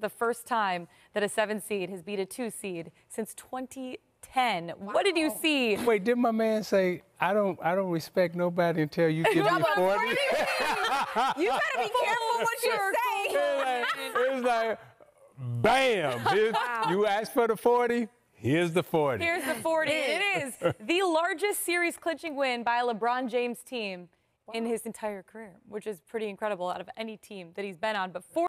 the first time that a seven seed has beat a two seed since 2010. What did you see? Wait, did my man say I don't I don't respect nobody until you give me 40? you better be careful what you say. It was like, bam. Wow. You asked for the 40, here's the 40. Here's the 40. It is the largest series clinching win by a LeBron James team in his entire career, which is pretty incredible out of any team that he's been on. But 40